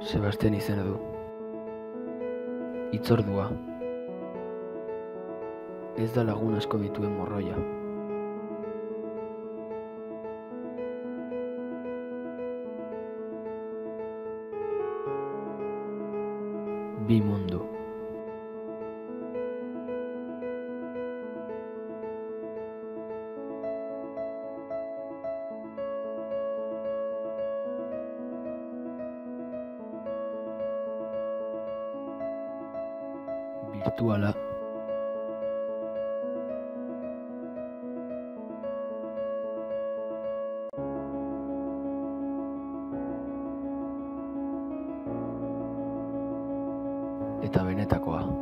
Sebastian izena du. Itzordua. Ez da lagun asko dituen morroia. Bi mundu. Virtuala. Eta benetakoa.